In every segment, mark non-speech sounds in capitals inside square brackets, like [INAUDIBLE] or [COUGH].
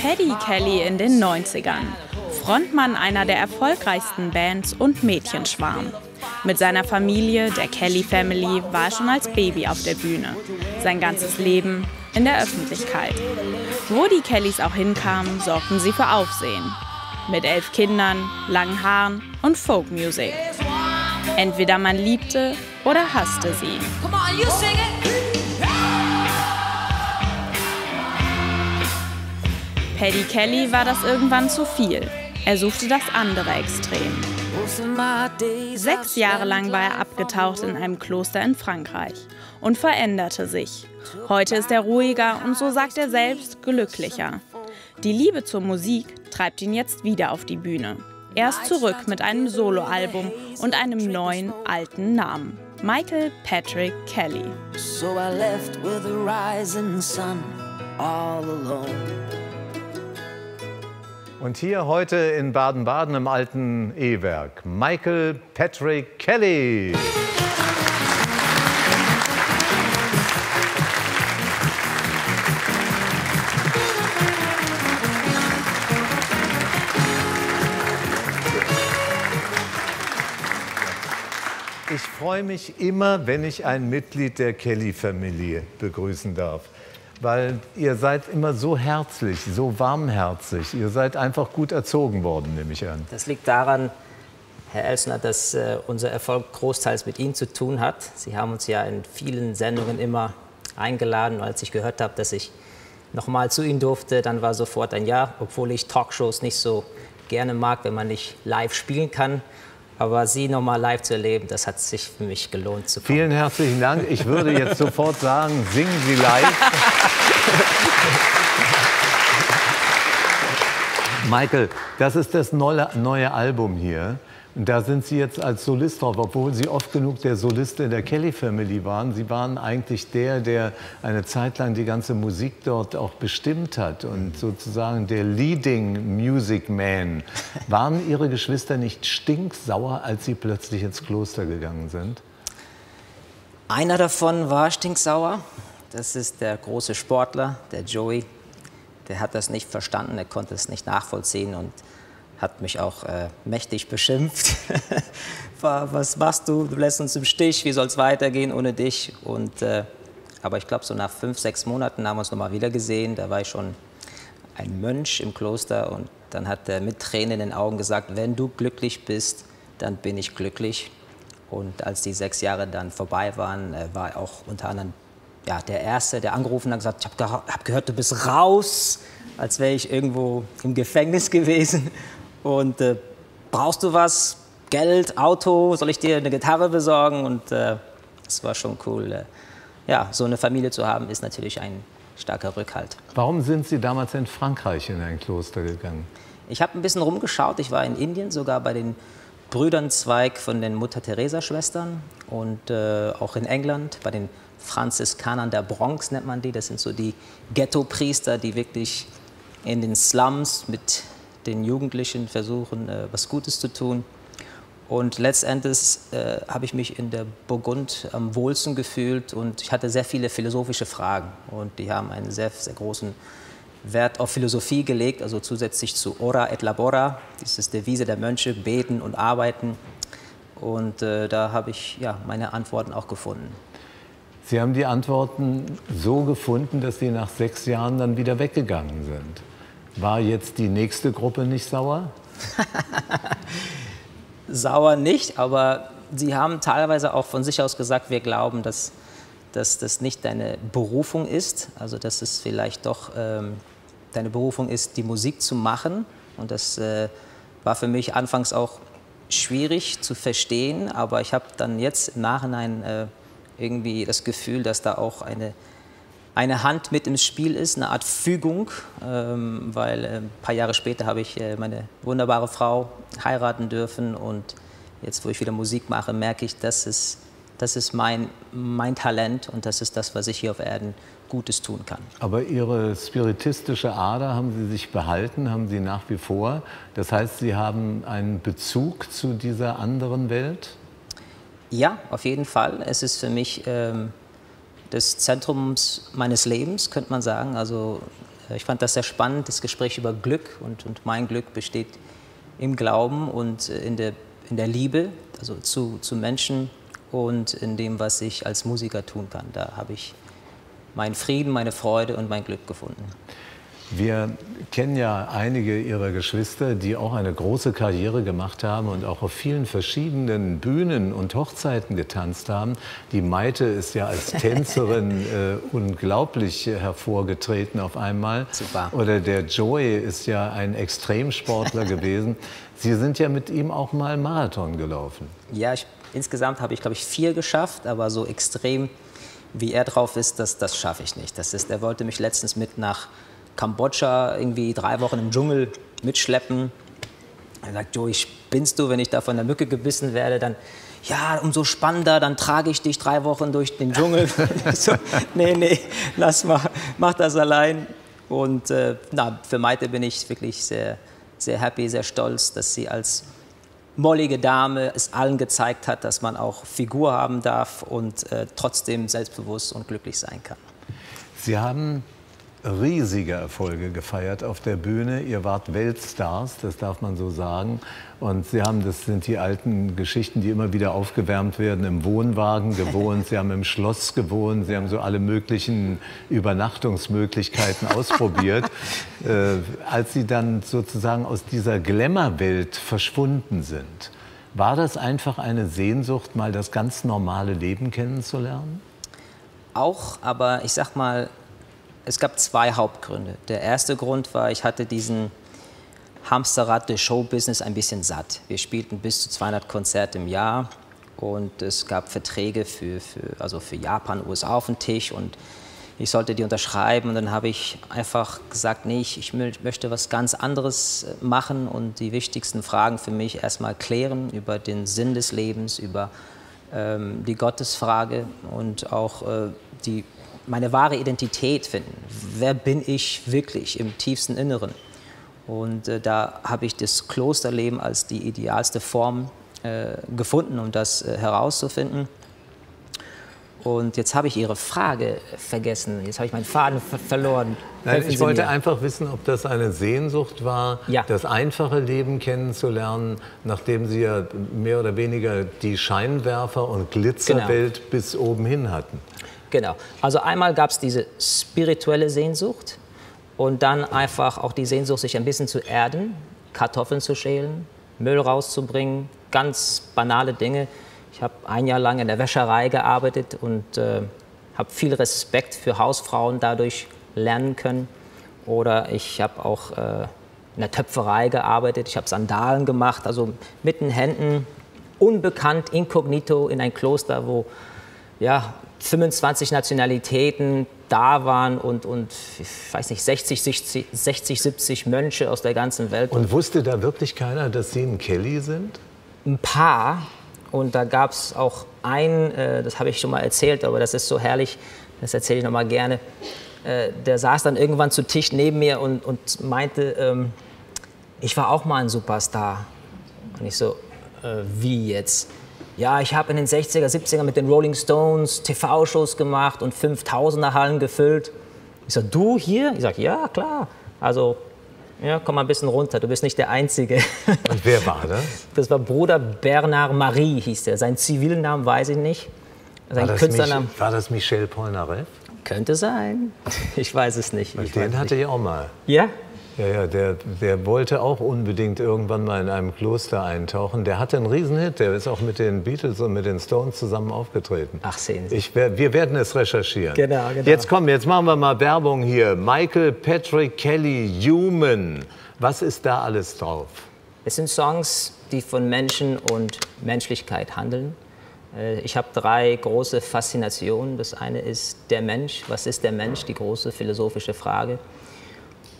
Paddy Kelly in den 90ern. Frontmann einer der erfolgreichsten Bands und Mädchenschwarm. Mit seiner Familie, der Kelly Family, war er schon als Baby auf der Bühne. Sein ganzes Leben in der Öffentlichkeit. Wo die Kellys auch hinkamen, sorgten sie für Aufsehen. Mit elf Kindern, langen Haaren und Folkmusik. Entweder man liebte oder hasste sie. Paddy Kelly war das irgendwann zu viel. Er suchte das andere Extrem. Sechs Jahre lang war er abgetaucht in einem Kloster in Frankreich und veränderte sich. Heute ist er ruhiger und so sagt er selbst glücklicher. Die Liebe zur Musik treibt ihn jetzt wieder auf die Bühne. Er ist zurück mit einem Soloalbum und einem neuen alten Namen. Michael Patrick Kelly. So I left with the rising sun all alone. Und hier heute in Baden-Baden im alten E-Werk, Michael Patrick Kelly. Ich freue mich immer, wenn ich ein Mitglied der Kelly-Familie begrüßen darf weil ihr seid immer so herzlich, so warmherzig. Ihr seid einfach gut erzogen worden, nehme ich an. Das liegt daran, Herr Elsner, dass äh, unser Erfolg großteils mit Ihnen zu tun hat. Sie haben uns ja in vielen Sendungen immer eingeladen. Und als ich gehört habe, dass ich noch mal zu Ihnen durfte, dann war sofort ein Ja, obwohl ich Talkshows nicht so gerne mag, wenn man nicht live spielen kann. Aber Sie noch mal live zu erleben, das hat sich für mich gelohnt zu kommen. Vielen herzlichen Dank. Ich würde jetzt sofort sagen, singen Sie live. [LAUGHS] Michael, das ist das neue, neue Album hier. Und da sind Sie jetzt als Solist drauf, obwohl Sie oft genug der Solist in der Kelly Family waren. Sie waren eigentlich der, der eine Zeit lang die ganze Musik dort auch bestimmt hat und sozusagen der Leading Music Man. [LAUGHS] Waren Ihre Geschwister nicht stinksauer, als Sie plötzlich ins Kloster gegangen sind? Einer davon war stinksauer. Das ist der große Sportler, der Joey. Der hat das nicht verstanden, er konnte es nicht nachvollziehen und hat mich auch äh, mächtig beschimpft. [LAUGHS] Was machst du? Du lässt uns im Stich. Wie soll es weitergehen ohne dich? Und, äh, aber ich glaube, so nach fünf, sechs Monaten haben wir uns nochmal wieder gesehen. Da war ich schon ein Mönch im Kloster und dann hat er mit Tränen in den Augen gesagt, wenn du glücklich bist, dann bin ich glücklich. Und als die sechs Jahre dann vorbei waren, äh, war auch unter anderem ja, der Erste, der angerufen hat, gesagt, ich habe hab gehört, du bist raus, als wäre ich irgendwo im Gefängnis gewesen. Und äh, brauchst du was? Geld, Auto? Soll ich dir eine Gitarre besorgen? Und äh, das war schon cool. Äh, ja, so eine Familie zu haben, ist natürlich ein starker Rückhalt. Warum sind Sie damals in Frankreich in ein Kloster gegangen? Ich habe ein bisschen rumgeschaut. Ich war in Indien, sogar bei den Brüdernzweig von den Mutter-Teresa-Schwestern und äh, auch in England bei den Franziskanern der Bronx nennt man die. Das sind so die Ghetto-Priester, die wirklich in den Slums mit den Jugendlichen versuchen, äh, was Gutes zu tun. Und letztendlich äh, habe ich mich in der Burgund am wohlsten gefühlt und ich hatte sehr viele philosophische Fragen. Und die haben einen sehr, sehr großen Wert auf Philosophie gelegt, also zusätzlich zu Ora et Labora, das ist Devise der Mönche, beten und arbeiten. Und äh, da habe ich ja, meine Antworten auch gefunden. Sie haben die Antworten so gefunden, dass Sie nach sechs Jahren dann wieder weggegangen sind. War jetzt die nächste Gruppe nicht sauer? [LAUGHS] sauer nicht, aber sie haben teilweise auch von sich aus gesagt, wir glauben, dass, dass das nicht deine Berufung ist, also dass es vielleicht doch ähm, deine Berufung ist, die Musik zu machen. Und das äh, war für mich anfangs auch schwierig zu verstehen, aber ich habe dann jetzt im Nachhinein äh, irgendwie das Gefühl, dass da auch eine eine Hand mit im Spiel ist, eine Art Fügung, ähm, weil äh, ein paar Jahre später habe ich äh, meine wunderbare Frau heiraten dürfen und jetzt, wo ich wieder Musik mache, merke ich, das ist, das ist mein, mein Talent und das ist das, was ich hier auf Erden Gutes tun kann. Aber Ihre spiritistische Ader haben Sie sich behalten, haben Sie nach wie vor. Das heißt, Sie haben einen Bezug zu dieser anderen Welt? Ja, auf jeden Fall. Es ist für mich ähm, des Zentrums meines Lebens, könnte man sagen. Also äh, ich fand das sehr spannend, das Gespräch über Glück und, und mein Glück besteht im Glauben und äh, in der, in der Liebe, also zu, zu Menschen und in dem, was ich als Musiker tun kann. Da habe ich meinen Frieden, meine Freude und mein Glück gefunden. Wir kennen ja einige Ihrer Geschwister, die auch eine große Karriere gemacht haben und auch auf vielen verschiedenen Bühnen und Hochzeiten getanzt haben. Die Maite ist ja als [LAUGHS] Tänzerin äh, unglaublich hervorgetreten auf einmal. Super. Oder der Joey ist ja ein Extremsportler [LAUGHS] gewesen. Sie sind ja mit ihm auch mal Marathon gelaufen. Ja, ich, insgesamt habe ich, glaube ich, vier geschafft, aber so extrem wie er drauf ist, das, das schaffe ich nicht. Das ist, er wollte mich letztens mit nach Kambodscha irgendwie drei Wochen im Dschungel mitschleppen. Er sagt, Joey, spinnst du, wenn ich da von der Mücke gebissen werde, dann ja, umso spannender, dann trage ich dich drei Wochen durch den Dschungel. [LAUGHS] [LAUGHS] so, nee, nee, lass mal, mach das allein. Und äh, na, für Maite bin ich wirklich sehr, sehr happy, sehr stolz, dass sie als mollige Dame es allen gezeigt hat, dass man auch Figur haben darf und äh, trotzdem selbstbewusst und glücklich sein kann. Sie haben riesige Erfolge gefeiert auf der Bühne. Ihr wart Weltstars, das darf man so sagen. Und Sie haben, das sind die alten Geschichten, die immer wieder aufgewärmt werden, im Wohnwagen gewohnt, Sie haben im Schloss gewohnt, Sie haben so alle möglichen Übernachtungsmöglichkeiten ausprobiert. [LAUGHS] äh, als Sie dann sozusagen aus dieser Glamour-Welt verschwunden sind, war das einfach eine Sehnsucht, mal das ganz normale Leben kennenzulernen? Auch, aber ich sag mal, es gab zwei Hauptgründe. Der erste Grund war, ich hatte diesen Hamsterrad des Showbusiness ein bisschen satt. Wir spielten bis zu 200 Konzerte im Jahr und es gab Verträge für, für, also für Japan, USA auf dem Tisch und ich sollte die unterschreiben und dann habe ich einfach gesagt, nee, ich, ich möchte was ganz anderes äh, machen und die wichtigsten Fragen für mich erstmal klären über den Sinn des Lebens, über ähm, die Gottesfrage und auch äh, die meine wahre Identität finden. Wer bin ich wirklich im tiefsten Inneren? Und äh, da habe ich das Klosterleben als die idealste Form äh, gefunden, um das äh, herauszufinden. Und jetzt habe ich Ihre Frage vergessen. Jetzt habe ich meinen Faden ver verloren. Nein, ich wollte mir. einfach wissen, ob das eine Sehnsucht war, ja. das einfache Leben kennenzulernen, nachdem Sie ja mehr oder weniger die Scheinwerfer und Glitzerwelt genau. bis oben hin hatten. Genau. Also einmal gab es diese spirituelle Sehnsucht und dann einfach auch die Sehnsucht, sich ein bisschen zu erden, Kartoffeln zu schälen, Müll rauszubringen, ganz banale Dinge. Ich habe ein Jahr lang in der Wäscherei gearbeitet und äh, habe viel Respekt für Hausfrauen dadurch lernen können. Oder ich habe auch äh, in der Töpferei gearbeitet, ich habe Sandalen gemacht, also mit den Händen, unbekannt, inkognito in ein Kloster, wo ja, 25 Nationalitäten da waren und, und ich weiß nicht, 60, 60, 60, 70 Mönche aus der ganzen Welt. Und wusste da wirklich keiner, dass Sie ein Kelly sind? Ein paar. Und da gab es auch einen, äh, das habe ich schon mal erzählt, aber das ist so herrlich, das erzähle ich noch mal gerne. Äh, der saß dann irgendwann zu Tisch neben mir und, und meinte, ähm, ich war auch mal ein Superstar. Und ich so, äh, wie jetzt? Ja, ich habe in den 60er, 70er mit den Rolling Stones TV-Shows gemacht und 5000er Hallen gefüllt. Ich sage, du hier? Ich sage, ja, klar. Also, ja, komm mal ein bisschen runter, du bist nicht der Einzige. Und wer war das? [LAUGHS] Das war Bruder Bernard Marie, hieß der. Seinen zivilen Namen weiß ich nicht. Sein war, das Mich, war das Michel Polnareff? Könnte sein. Ich weiß es nicht. Den hatte ich auch mal. Ja? Ja, ja, der, der wollte auch unbedingt irgendwann mal in einem Kloster eintauchen. Der hatte einen Riesenhit, der ist auch mit den Beatles und mit den Stones zusammen aufgetreten. Ach, sehen Sie. Ich, wir werden es recherchieren. Genau, genau. Jetzt komm, jetzt machen wir mal Werbung hier. Michael Patrick Kelly, Human. Was ist da alles drauf? Es sind Songs, die von Menschen und Menschlichkeit handeln. Äh, ich habe drei große Faszinationen. Das eine ist der Mensch. Was ist der Mensch? Die große philosophische Frage.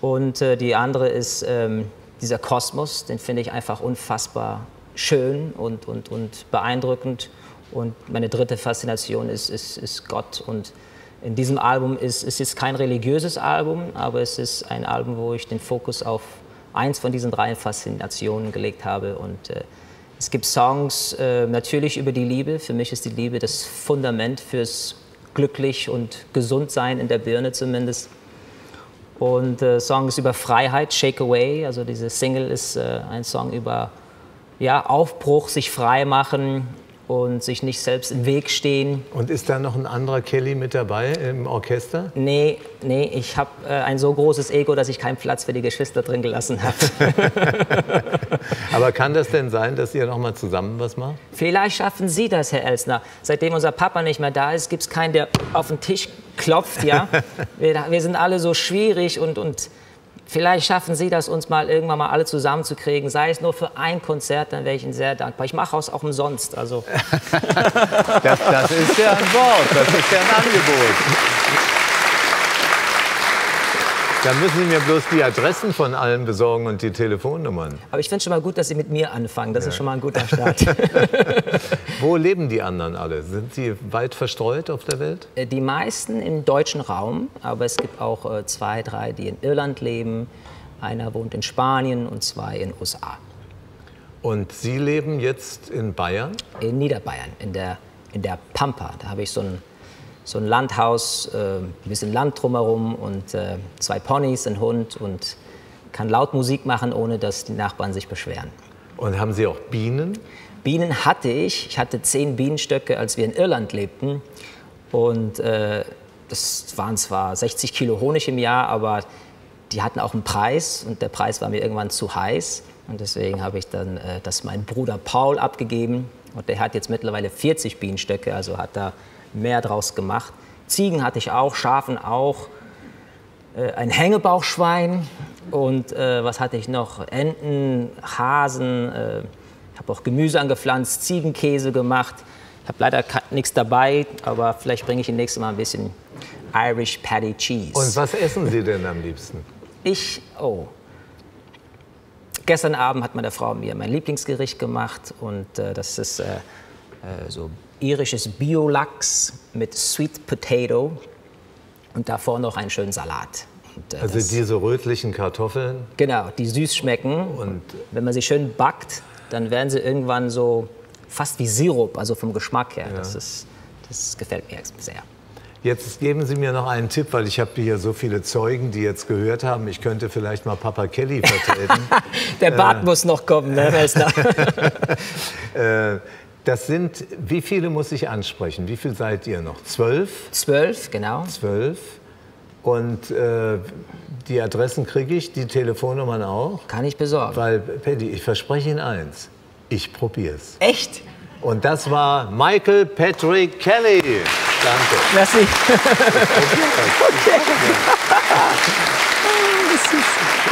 Und äh, die andere ist ähm, dieser Kosmos, den finde ich einfach unfassbar schön und, und, und beeindruckend. Und meine dritte Faszination ist, ist, ist Gott. Und in diesem Album ist es ist kein religiöses Album, aber es ist ein Album, wo ich den Fokus auf eins von diesen drei Faszinationen gelegt habe. Und äh, es gibt Songs äh, natürlich über die Liebe. Für mich ist die Liebe das Fundament fürs glücklich und gesund sein, in der Birne zumindest. Und äh, Song ist über Freiheit, Shake Away. Also diese Single ist äh, ein Song über ja, Aufbruch, sich frei machen, und sich nicht selbst im Weg stehen. Und ist da noch ein anderer Kelly mit dabei im Orchester? Nee, nee, ich habe äh, ein so großes Ego, dass ich keinen Platz für die Geschwister drin gelassen habe. [LAUGHS] Aber kann das denn sein, dass ihr noch mal zusammen was macht? Vielleicht schaffen Sie das, Herr Elsner. Seitdem unser Papa nicht mehr da ist, gibt es keinen, der auf den Tisch klopft. Ja? [LAUGHS] wir, wir sind alle so schwierig und, und Vielleicht schaffen Sie das, uns mal irgendwann mal alle zusammenzukriegen, sei es nur für ein Konzert, dann wäre ich Ihnen sehr dankbar. Ich mache es auch umsonst. Also. [LAUGHS] das, das ist ja ein Wort, das ist ja ein Angebot. Dann müssen Sie mir bloß die Adressen von allen besorgen und die Telefonnummern. Aber ich finde schon mal gut, dass Sie mit mir anfangen. Das ja. ist schon mal ein guter Start. [LAUGHS] Wo leben die anderen alle? Sind sie weit verstreut auf der Welt? Äh, die meisten im deutschen Raum, aber es gibt auch äh, zwei, drei, die in Irland leben. Einer wohnt in Spanien und zwei in den USA. Und Sie leben jetzt in Bayern? In Niederbayern, in der, in der Pampa. Da habe ich so ein so ein Landhaus, äh, ein bisschen Land drumherum und äh, zwei Ponys, ein Hund und kann laut Musik machen, ohne dass die Nachbarn sich beschweren. Und haben Sie auch Bienen? Bienen hatte ich. Ich hatte zehn Bienenstöcke, als wir in Irland lebten. Und äh, das waren zwar 60 Kilo Honig im Jahr, aber die hatten auch einen Preis und der Preis war mir irgendwann zu heiß. Und deswegen habe ich dann äh, das meinem Bruder Paul abgegeben. Und der hat jetzt mittlerweile 40 Bienenstöcke, also hat da mehr draus gemacht. Ziegen hatte ich auch, Schafen auch, äh, ein Hängebauchschwein und äh, was hatte ich noch? Enten, Hasen, äh, ich habe auch Gemüse angepflanzt, Ziegenkäse gemacht. Ich habe leider nichts dabei, aber vielleicht bringe ich nächstes Mal ein bisschen Irish Patty Cheese. Und was essen Sie denn am liebsten? Ich, oh. Gestern Abend hat meine Frau mir mein Lieblingsgericht gemacht und äh, das ist äh, äh, so irisches Biolachs mit Sweet Potato und davor noch einen schönen Salat. Und, äh, also diese rötlichen Kartoffeln? Genau, die süß schmecken. Und wenn man sie schön backt, dann werden sie irgendwann so fast wie Sirup, also vom Geschmack her. Ja. Das, ist, das gefällt mir sehr. Jetzt geben Sie mir noch einen Tipp, weil ich habe hier so viele Zeugen, die jetzt gehört haben. Ich könnte vielleicht mal Papa Kelly vertreten. [LAUGHS] Der Bart äh, muss noch kommen, ne, [LAUGHS] [LAUGHS] äh, das sind, wie viele muss ich ansprechen? Wie viel seid ihr noch? Zwölf? Zwölf, genau. Zwölf. Und äh, die Adressen kriege ich, die Telefonnummern auch. Kann ich besorgen. Weil, Paddy, ich verspreche Ihnen eins, ich probier's. Echt? Und das war Michael Patrick Kelly. Danke. Merci. Ich, [LAUGHS] ich, ich, [LAUGHS] okay. Das ist